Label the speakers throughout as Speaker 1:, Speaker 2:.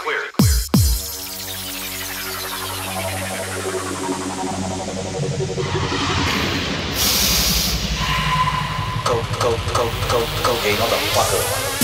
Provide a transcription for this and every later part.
Speaker 1: clear.
Speaker 2: Go, go, go, go, go, gay motherfucker.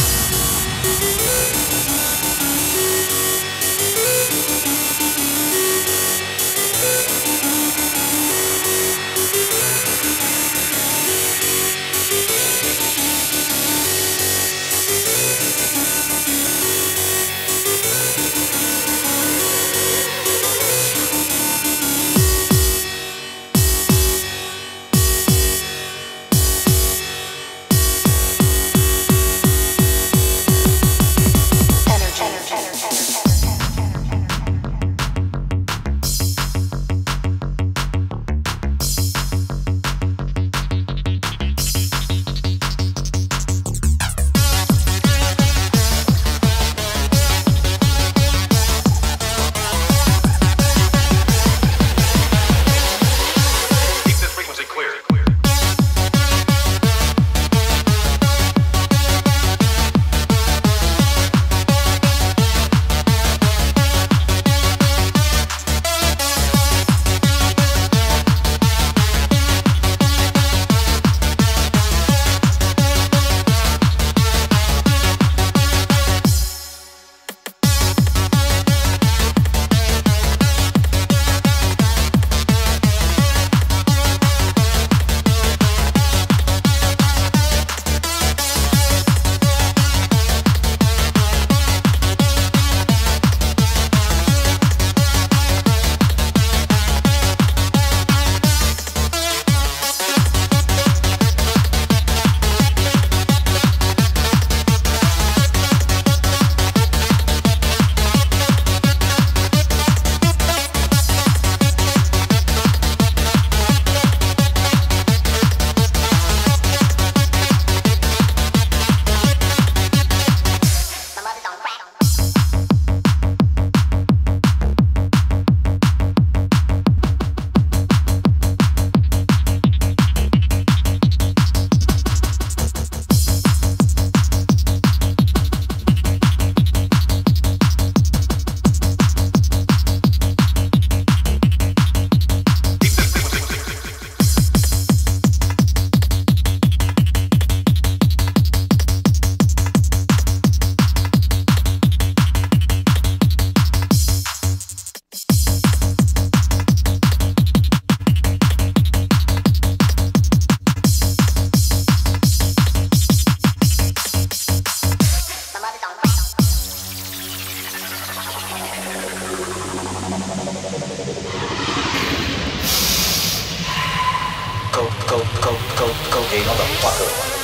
Speaker 2: Gay motherfucker.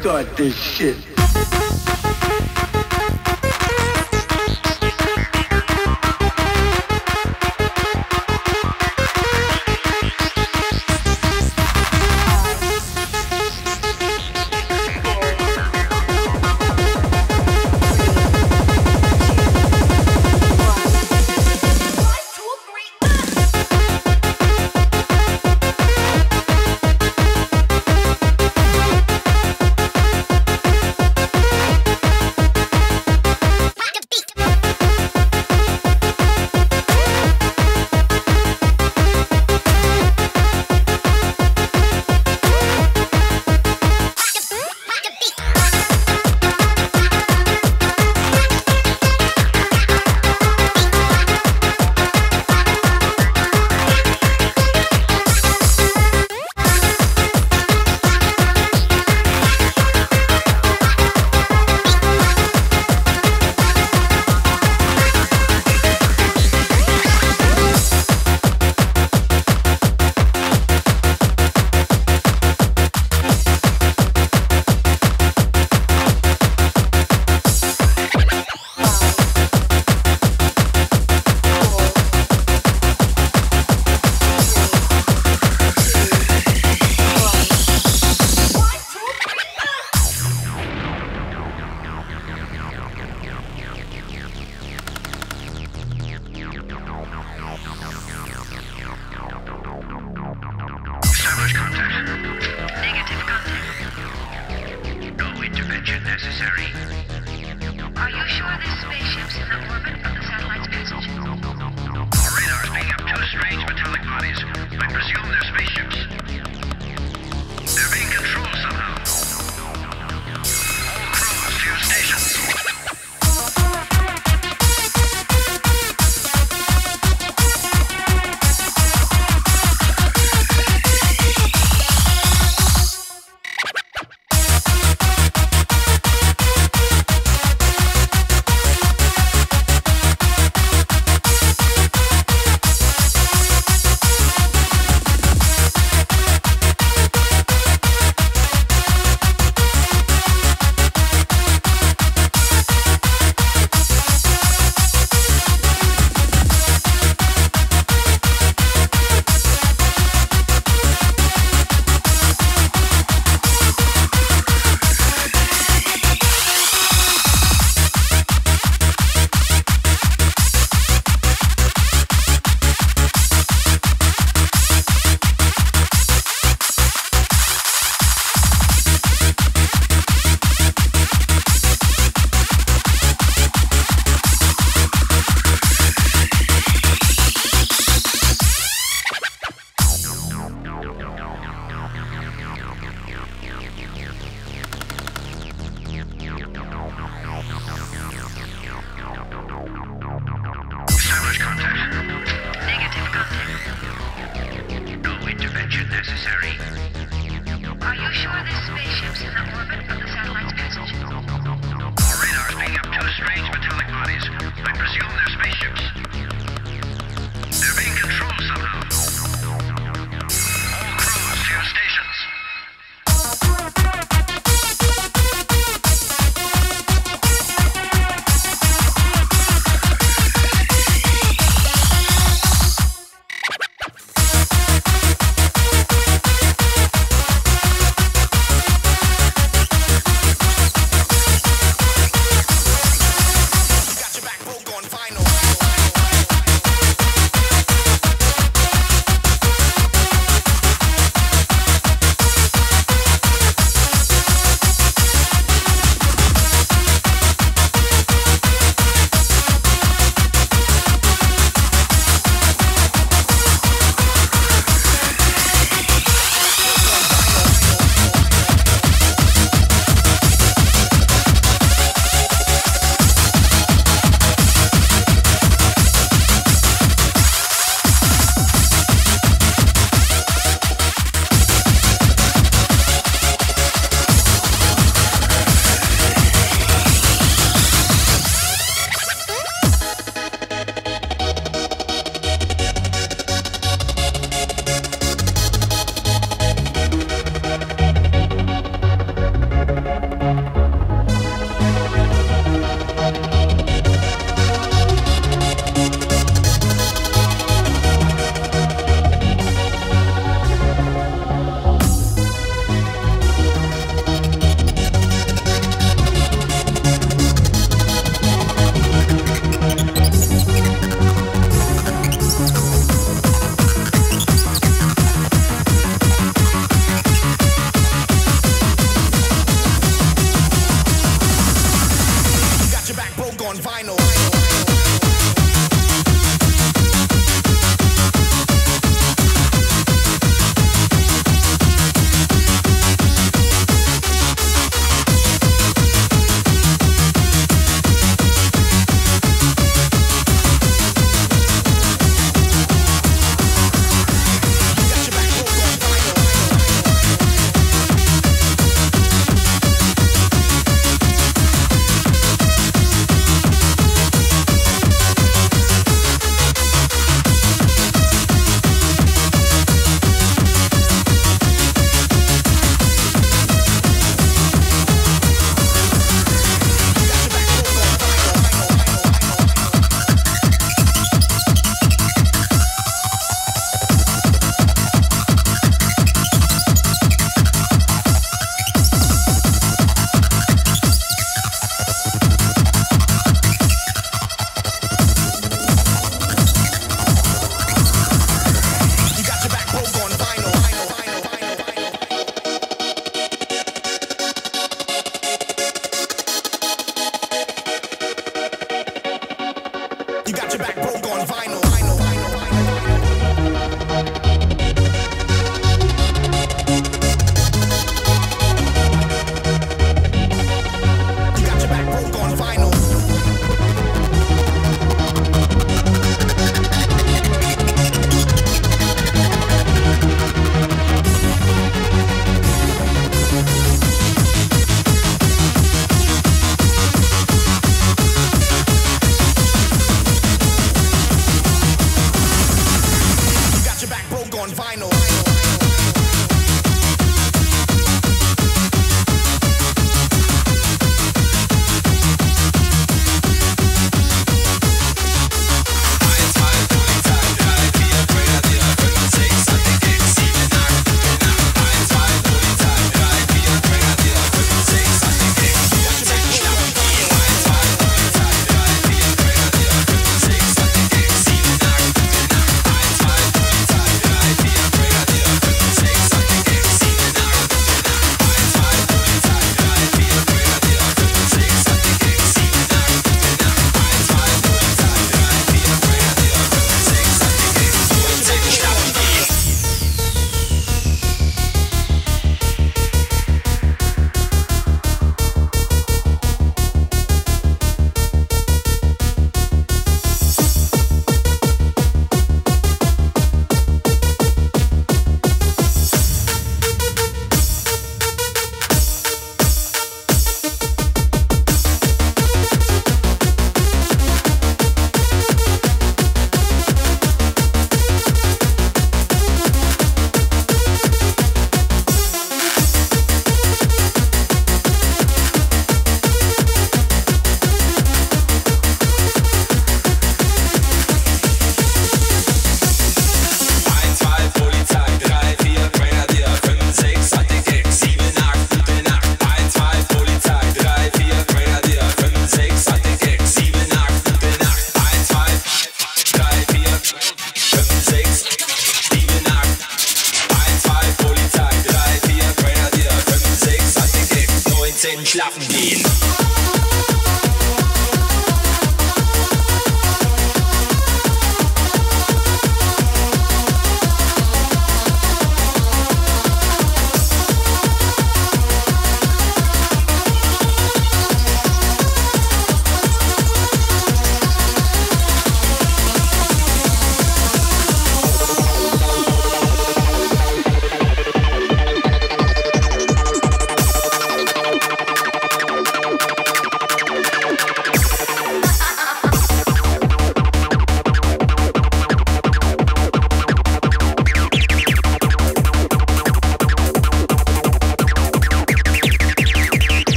Speaker 3: Start this shit.
Speaker 4: Contact. Negative contact. No intervention necessary. Are you sure this spaceship's in the orbit of the satellite's passage? Our radar's picking up two strange
Speaker 5: metallic bodies. I presume they're spaceships.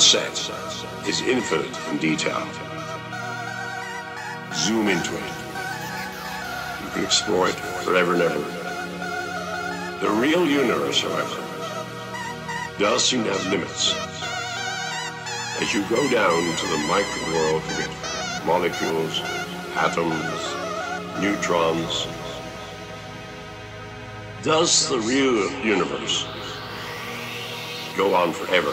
Speaker 5: Set is infinite in detail. Zoom into it. You can explore it forever and ever. The real universe, however, does seem to have limits. As you go down to the micro world, you get molecules, atoms, neutrons. Does the real universe go on forever?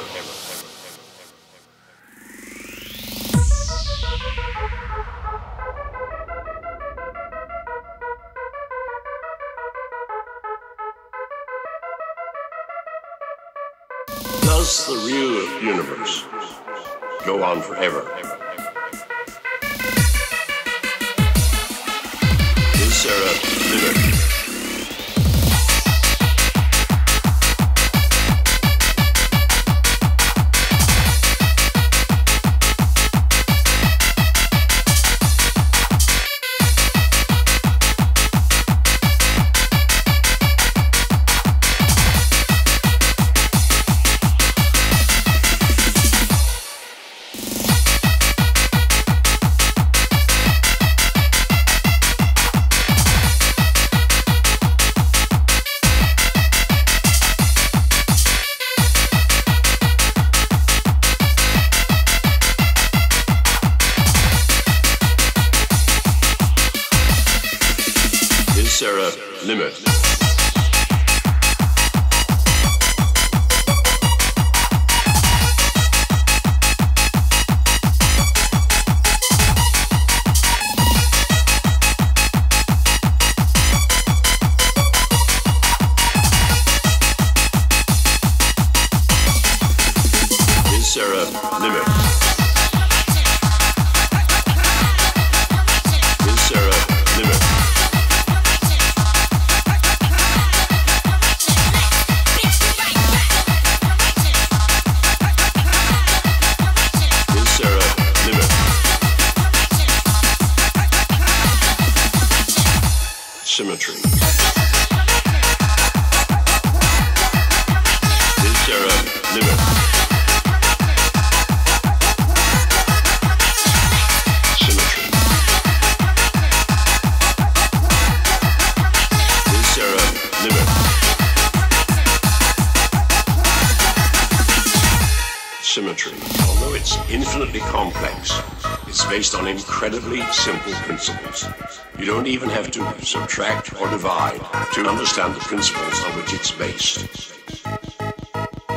Speaker 5: You don't even have to subtract or divide to understand the principles on which it's based.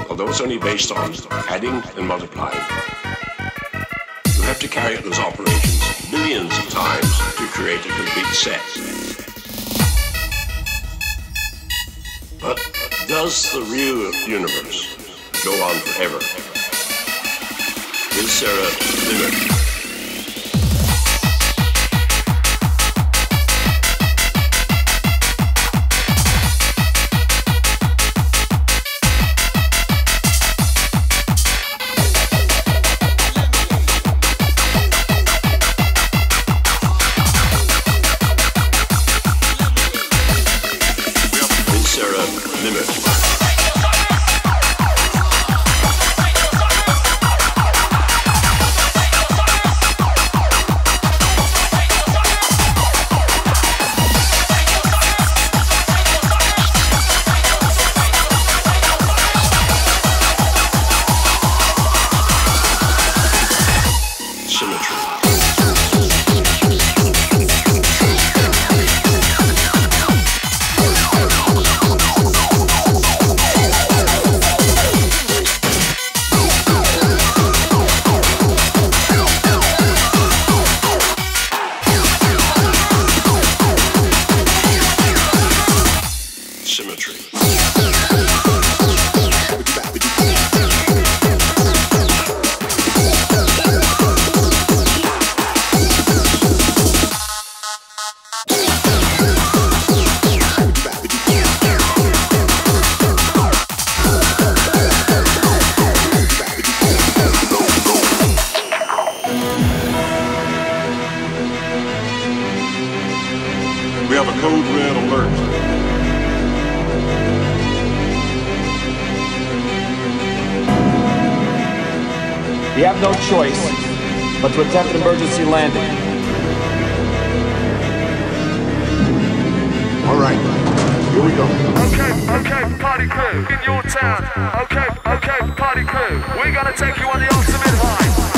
Speaker 5: Although it's only based on adding and multiplying, you have to carry out those operations millions of times to create a complete set. But does the real universe go on forever? Is there a limit?
Speaker 6: We have no choice but to attempt an emergency landing.
Speaker 7: All right, here we go.
Speaker 8: Okay, okay, party crew, in your town. Okay, okay, party crew. We're gonna take you on the ultimate high.